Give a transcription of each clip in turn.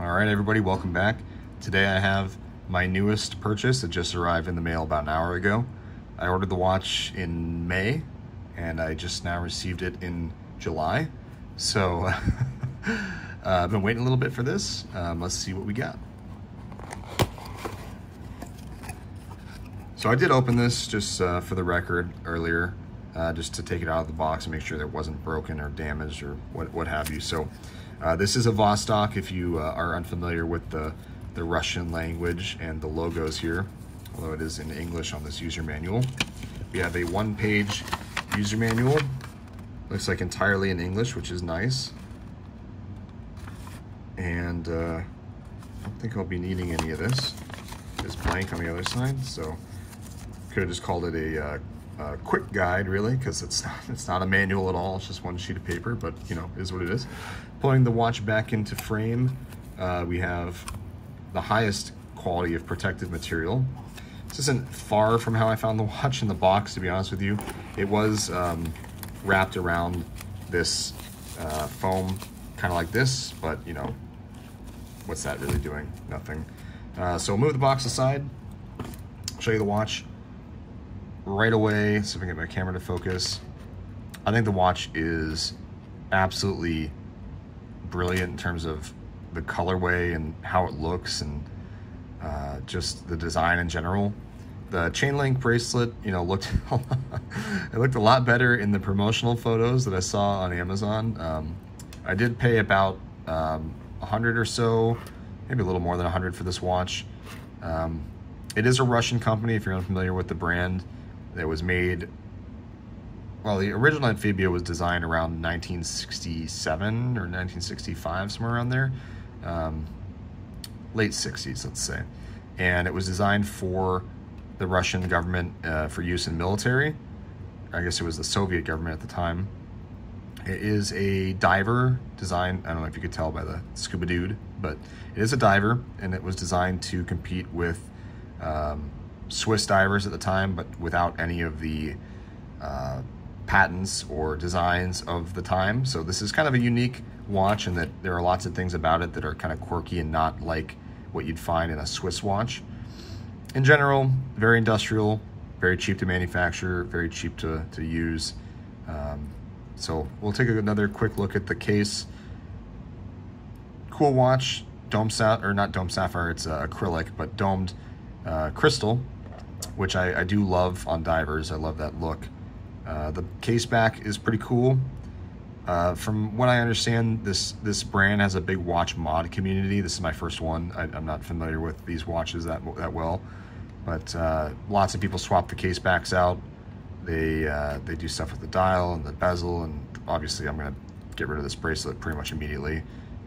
All right, everybody, welcome back. Today I have my newest purchase that just arrived in the mail about an hour ago. I ordered the watch in May and I just now received it in July. So uh, I've been waiting a little bit for this. Um, let's see what we got. So I did open this just uh, for the record earlier, uh, just to take it out of the box and make sure that it wasn't broken or damaged or what, what have you. So uh, this is a Vostok if you uh, are unfamiliar with the, the Russian language and the logos here, although it is in English on this user manual. We have a one-page user manual. Looks like entirely in English, which is nice. And uh, I don't think I'll be needing any of this. It's blank on the other side, so could have just called it a, a quick guide, really, because it's not, it's not a manual at all. It's just one sheet of paper, but you know, is what it is. Pulling the watch back into frame, uh, we have the highest quality of protective material. This isn't far from how I found the watch in the box, to be honest with you. It was um, wrapped around this uh, foam, kind of like this, but you know, what's that really doing? Nothing. Uh, so move the box aside, show you the watch right away. See if I can get my camera to focus. I think the watch is absolutely brilliant in terms of the colorway and how it looks and uh, just the design in general. The chain link bracelet, you know, looked it looked a lot better in the promotional photos that I saw on Amazon. Um, I did pay about um, 100 or so, maybe a little more than a 100 for this watch. Um, it is a Russian company, if you're unfamiliar with the brand, that was made well, the original Amphibia was designed around 1967 or 1965, somewhere around there. Um, late 60s, let's say. And it was designed for the Russian government uh, for use in military. I guess it was the Soviet government at the time. It is a diver design. I don't know if you could tell by the scuba dude, but it is a diver and it was designed to compete with um, Swiss divers at the time, but without any of the uh, patents or designs of the time. So this is kind of a unique watch and that there are lots of things about it that are kind of quirky and not like what you'd find in a Swiss watch. In general, very industrial, very cheap to manufacture, very cheap to, to use. Um, so we'll take another quick look at the case. Cool watch, dome sat or not dome sapphire, it's uh, acrylic, but domed uh, crystal, which I, I do love on divers. I love that look. Uh, the case back is pretty cool. Uh, from what I understand, this this brand has a big watch mod community. This is my first one. I, am not familiar with these watches that that well, but uh, lots of people swap the case backs out. They uh, they do stuff with the dial and the bezel, and obviously I'm gonna get rid of this bracelet pretty much immediately.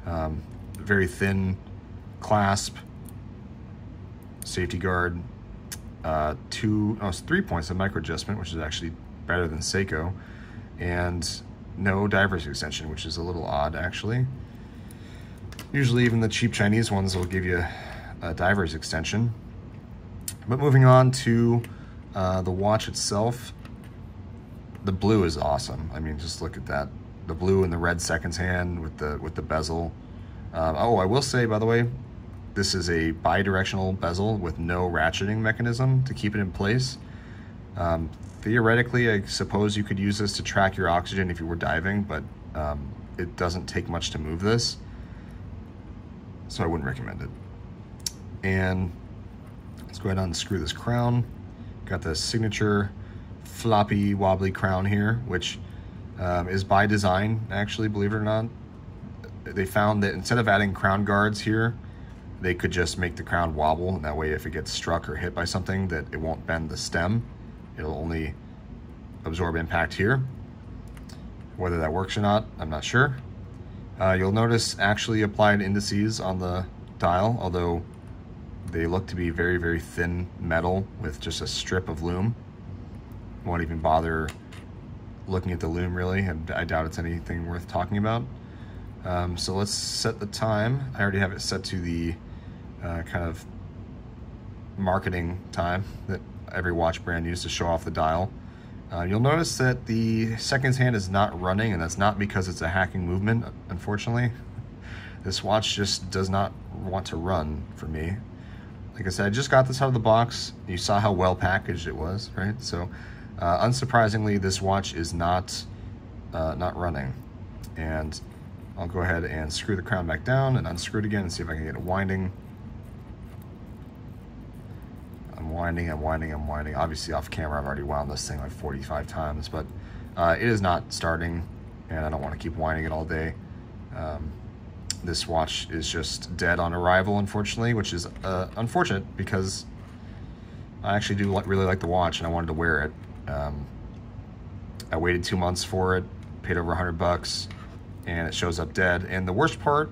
Um, very thin clasp, safety guard, uh, two, oh, three points of micro adjustment, which is actually better than Seiko, and no diver's extension, which is a little odd actually. Usually even the cheap Chinese ones will give you a diver's extension. But moving on to uh, the watch itself, the blue is awesome. I mean, just look at that. The blue and the red seconds hand with the, with the bezel. Um, oh, I will say, by the way, this is a bi-directional bezel with no ratcheting mechanism to keep it in place. Um, theoretically, I suppose you could use this to track your oxygen if you were diving, but um, it doesn't take much to move this. So I wouldn't recommend it. And let's go ahead and unscrew this crown. Got the signature floppy wobbly crown here, which um, is by design, actually, believe it or not. They found that instead of adding crown guards here, they could just make the crown wobble, and that way if it gets struck or hit by something, that it won't bend the stem. It'll only absorb impact here. Whether that works or not, I'm not sure. Uh, you'll notice actually applied indices on the dial, although they look to be very, very thin metal with just a strip of loom Won't even bother looking at the loom really, and I doubt it's anything worth talking about. Um, so let's set the time. I already have it set to the uh, kind of marketing time that every watch brand uses to show off the dial. Uh, you'll notice that the seconds hand is not running, and that's not because it's a hacking movement, unfortunately. this watch just does not want to run for me. Like I said, I just got this out of the box. You saw how well packaged it was, right? So, uh, unsurprisingly, this watch is not uh, not running. And I'll go ahead and screw the crown back down and unscrew it again and see if I can get it winding. I'm winding, I'm winding, I'm winding. Obviously off camera, I've already wound this thing like 45 times, but uh, it is not starting and I don't want to keep winding it all day. Um, this watch is just dead on arrival, unfortunately, which is uh, unfortunate because I actually do really like the watch and I wanted to wear it. Um, I waited two months for it, paid over 100 bucks, and it shows up dead. And the worst part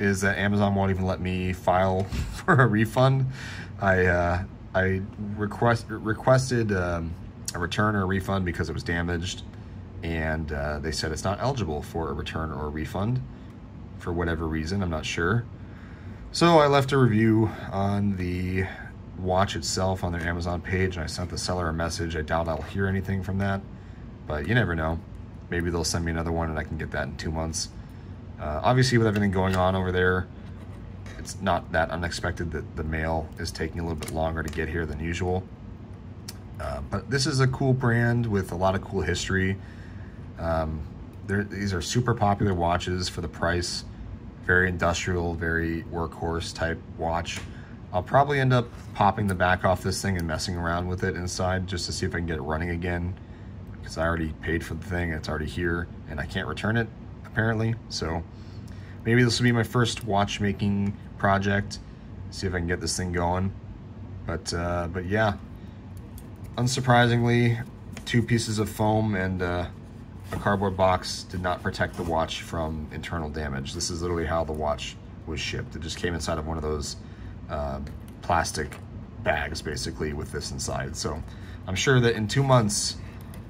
is that Amazon won't even let me file for a refund. I uh, I request requested um, a return or a refund because it was damaged, and uh, they said it's not eligible for a return or a refund for whatever reason. I'm not sure. So I left a review on the watch itself on their Amazon page, and I sent the seller a message. I doubt I'll hear anything from that, but you never know. Maybe they'll send me another one and I can get that in two months. Uh, obviously, with everything going on over there, it's not that unexpected that the mail is taking a little bit longer to get here than usual. Uh, but this is a cool brand with a lot of cool history. Um, these are super popular watches for the price. Very industrial, very workhorse type watch. I'll probably end up popping the back off this thing and messing around with it inside just to see if I can get it running again because I already paid for the thing. It's already here and I can't return it apparently. So maybe this will be my first watchmaking project. See if I can get this thing going. But, uh, but yeah, unsurprisingly, two pieces of foam and uh, a cardboard box did not protect the watch from internal damage. This is literally how the watch was shipped. It just came inside of one of those uh, plastic bags basically with this inside. So I'm sure that in two months,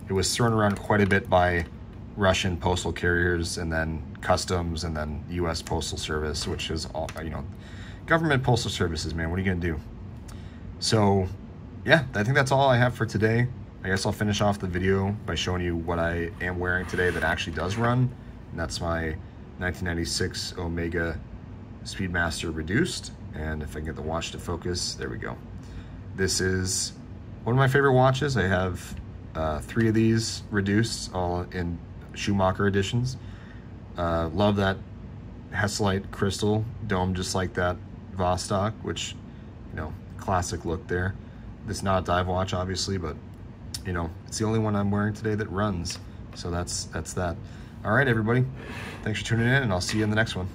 it was thrown around quite a bit by Russian postal carriers and then customs and then U.S. Postal Service, which is all, you know, government postal services, man. What are you going to do? So, yeah, I think that's all I have for today. I guess I'll finish off the video by showing you what I am wearing today that actually does run. And that's my 1996 Omega Speedmaster Reduced. And if I get the watch to focus, there we go. This is one of my favorite watches. I have uh, three of these reduced, all in Schumacher editions. Uh, love that Hesalite crystal dome, just like that Vostok, which, you know, classic look there. Is not a dive watch, obviously, but, you know, it's the only one I'm wearing today that runs. So that's, that's that. All right, everybody. Thanks for tuning in, and I'll see you in the next one.